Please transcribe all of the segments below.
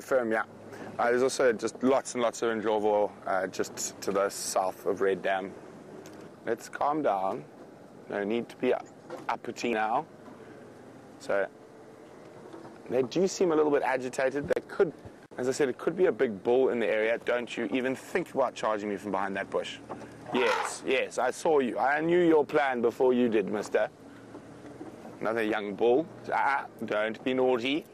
Firm, yeah. Uh, there's also just lots and lots of Ndlovu uh, just to the south of Red Dam. Let's calm down. No need to be uppity now. So they do seem a little bit agitated. They could, as I said, it could be a big bull in the area. Don't you even think about charging me from behind that bush. Yes, yes, I saw you. I knew your plan before you did, mister. Another young bull. Ah, don't be naughty.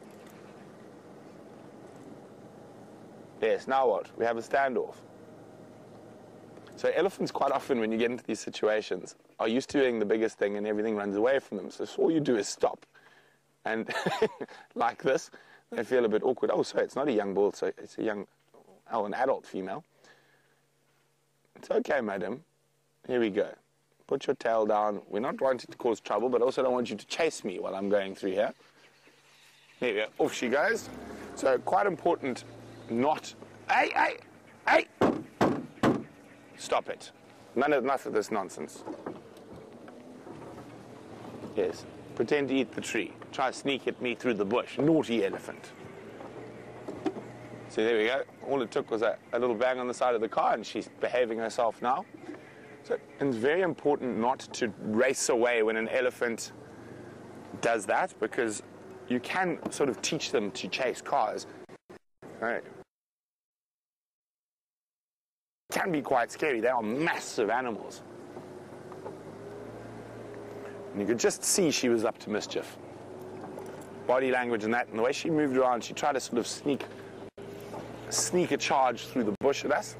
Yes, now what? We have a standoff. So elephants quite often when you get into these situations are used to doing the biggest thing and everything runs away from them. So all you do is stop. And like this, they feel a bit awkward. Oh, sorry, it's not a young bull, so it's a young, oh, an adult female. It's okay, madam. Here we go. Put your tail down. We're not wanting to cause trouble, but also don't want you to chase me while I'm going through here. There we go. Off she goes. So quite important not. Hey, hey, hey! Stop it. None of, enough of this nonsense. Yes. Pretend to eat the tree. Try to sneak at me through the bush. Naughty elephant. See, there we go. All it took was a, a little bang on the side of the car, and she's behaving herself now. So it's very important not to race away when an elephant does that because you can sort of teach them to chase cars. Right can be quite scary. They are massive animals. And you could just see she was up to mischief. Body language and that, and the way she moved around, she tried to sort of sneak, sneak a charge through the bush at us.